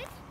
it?